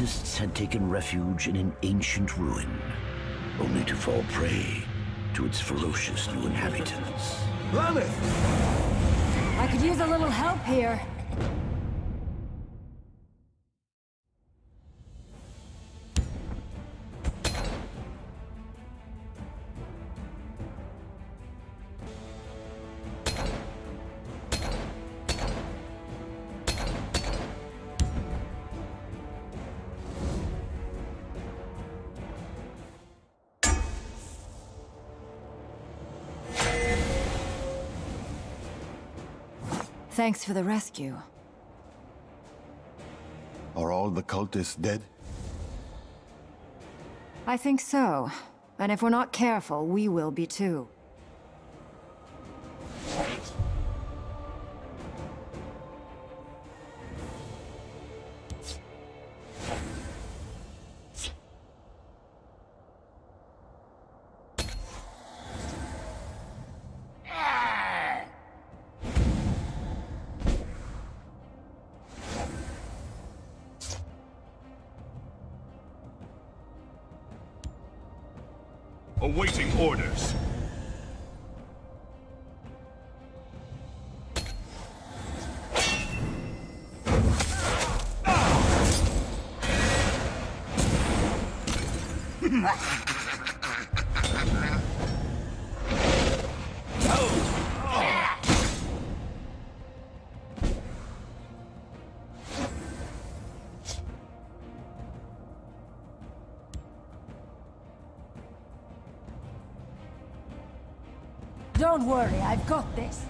cultists had taken refuge in an ancient ruin, only to fall prey to its ferocious new inhabitants. Laneth! I could use a little help here. Thanks for the rescue. Are all the cultists dead? I think so. And if we're not careful, we will be too. Awaiting orders. Don't worry, I've got this.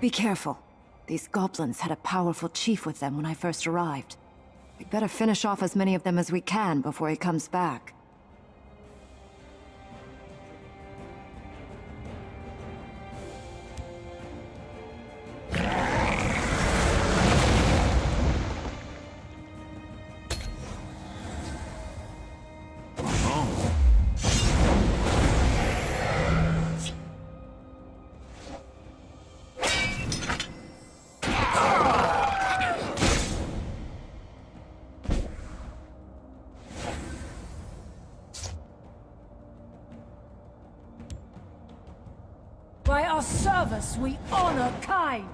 Be careful. These goblins had a powerful chief with them when I first arrived. We'd better finish off as many of them as we can before he comes back. Service, we honor Kain!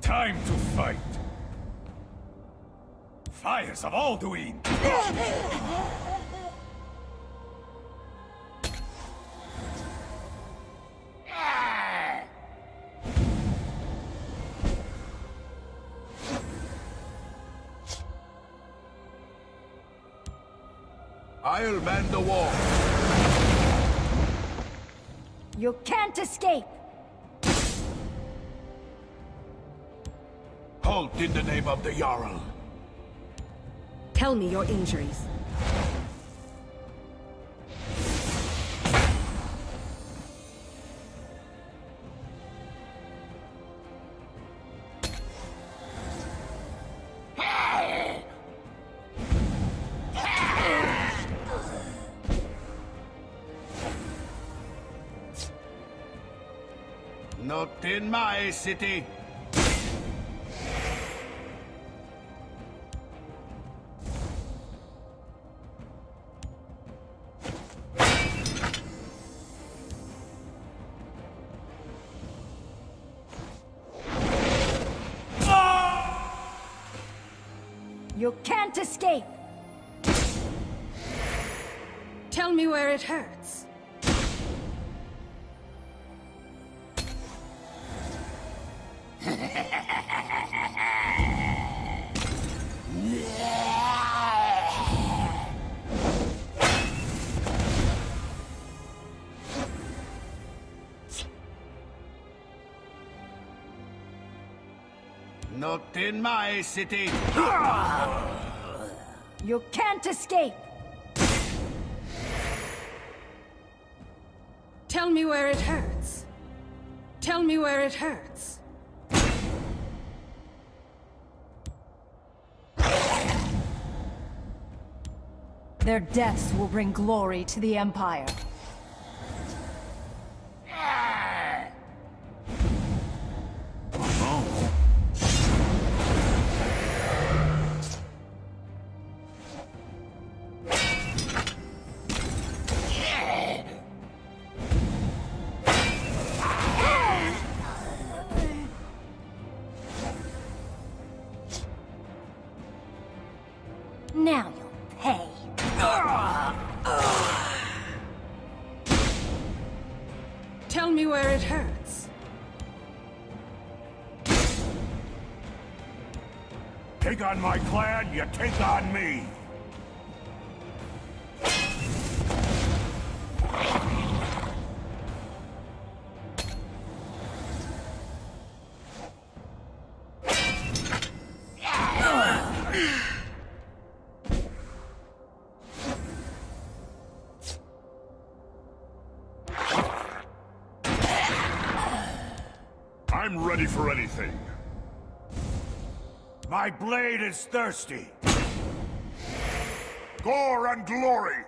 Time to fight. Fires of Alduin. can't escape! Halt in the name of the Jarl. Tell me your injuries. Not in my city. You can't escape! Tell me where it hurts. Not in my city. You can't escape. Tell me where it hurts. Tell me where it hurts. Their deaths will bring glory to the Empire. Take on my clan, you take on me. Blade is thirsty. Gore and glory!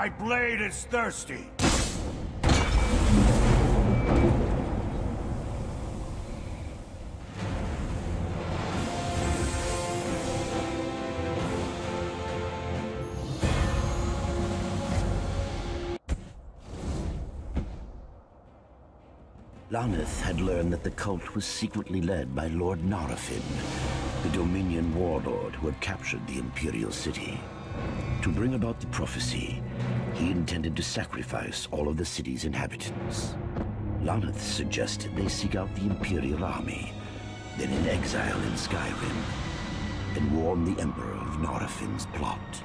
My blade is thirsty. Laneth had learned that the cult was secretly led by Lord Naarifin, the Dominion warlord who had captured the Imperial City. To bring about the prophecy, he intended to sacrifice all of the city's inhabitants. Laneth suggested they seek out the Imperial army, then in exile in Skyrim, and warn the Emperor of Naarifin's plot.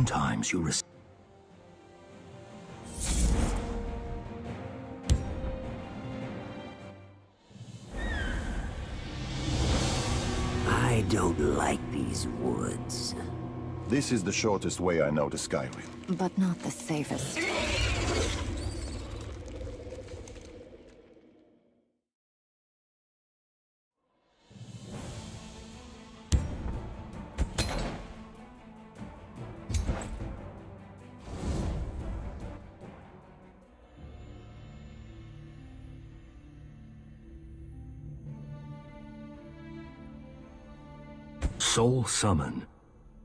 Sometimes you receive I don't like these woods. This is the shortest way I know to Skyrim. But not the safest. Soul Summon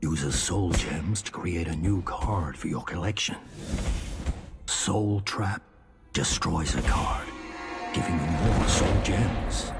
uses soul gems to create a new card for your collection. Soul Trap destroys a card, giving you more soul gems.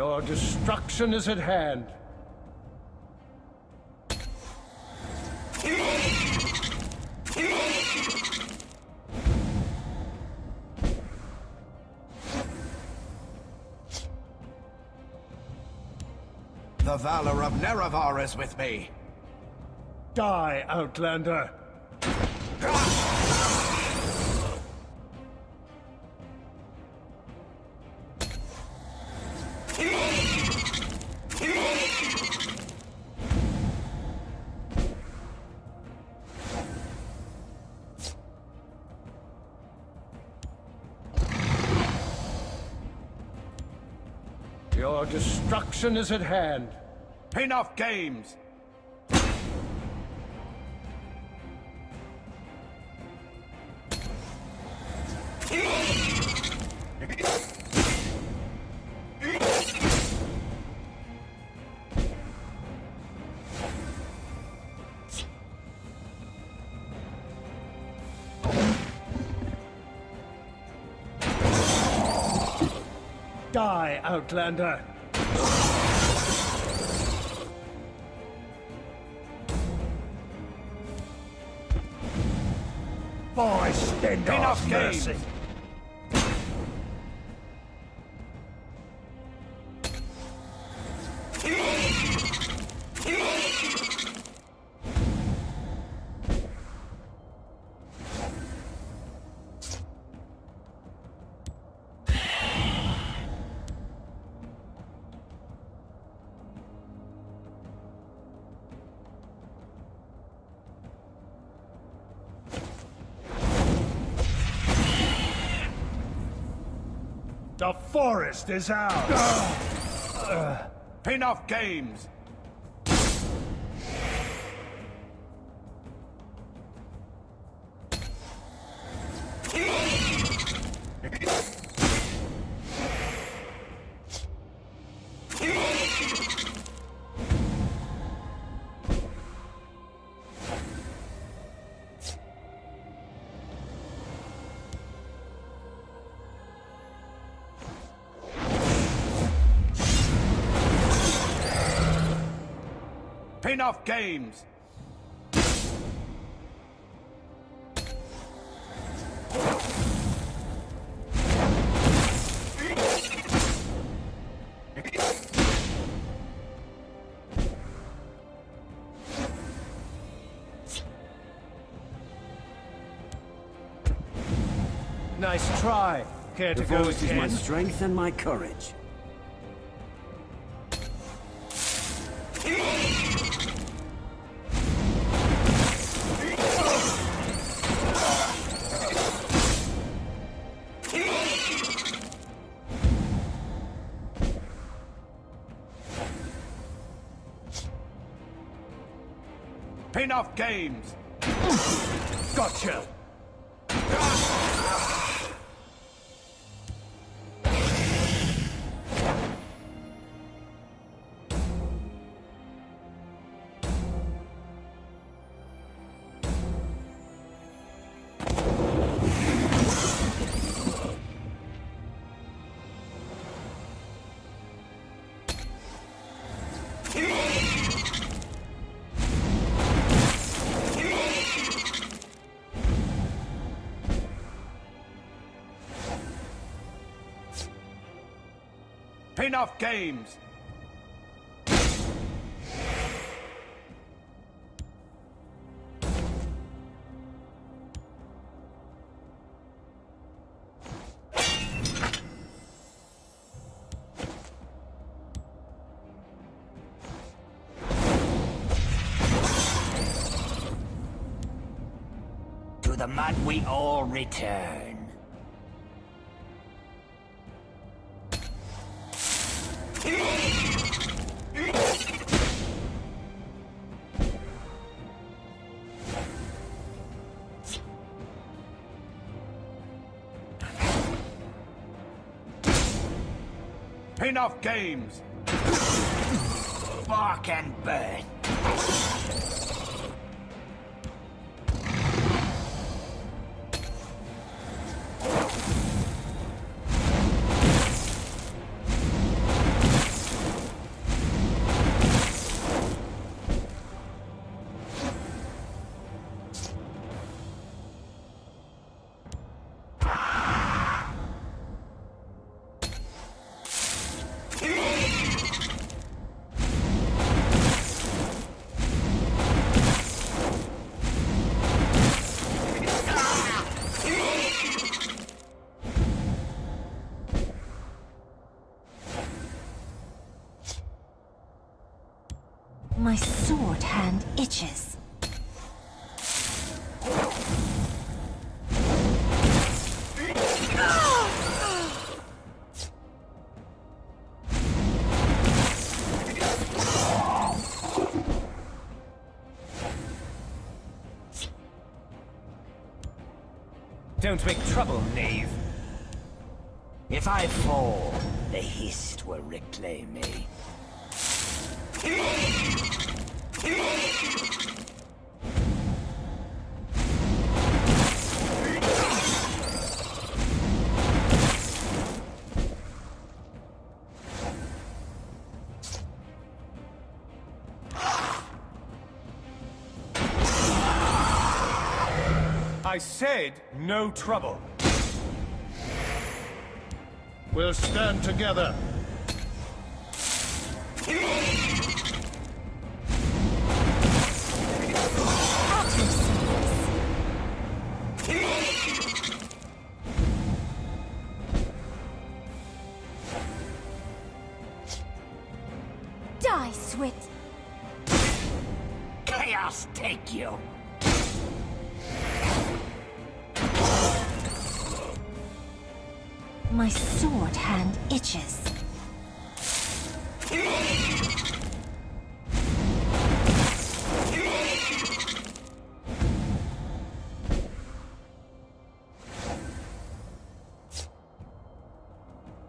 Your destruction is at hand. The valor of Nerevar is with me. Die, Outlander! Destruction is at hand. Enough games! Die, Outlander! By Enough mercy! Forest is ours! Enough games! Enough games! Nice try. Care to The go forest is my strength and my courage. Enough games! Gotcha! Enough games! To the mud we all return. Enough games! Bark and burn. Sword hand itches. Don't make trouble, knave. If I fall, the Hist will reclaim me. I said no trouble. We'll stand together. Die, S'wit! Chaos take you! My sword hand itches.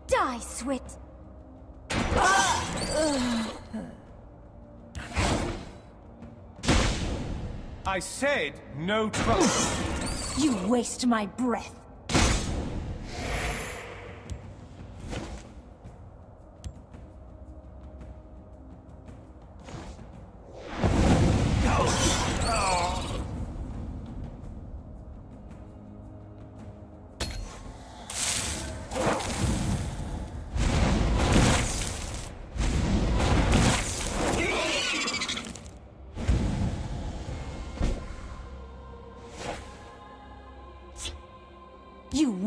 Die, S'wit! I said no trouble. You waste my breath.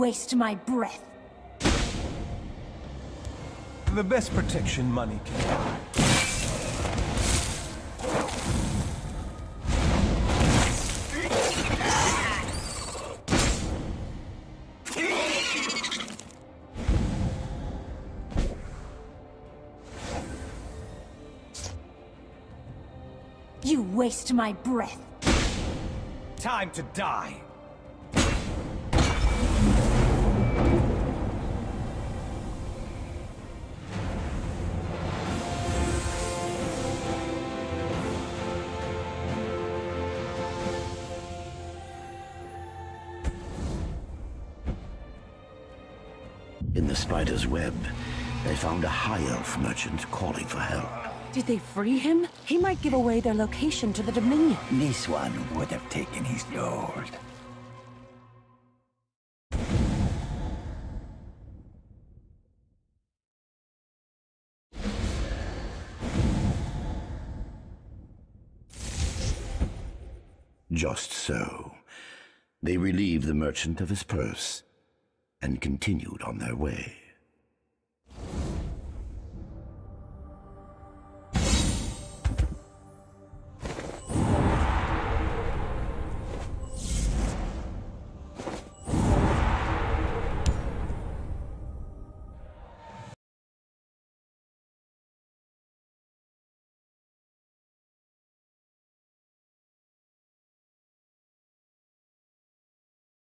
Waste my breath. the best protection money can buy. You waste my breath. Time to die. Web, they found a high elf merchant calling for help. Did they free him? He might give away their location to the Dominion. This one would have taken his gold. Just so. They relieved the merchant of his purse and continued on their way.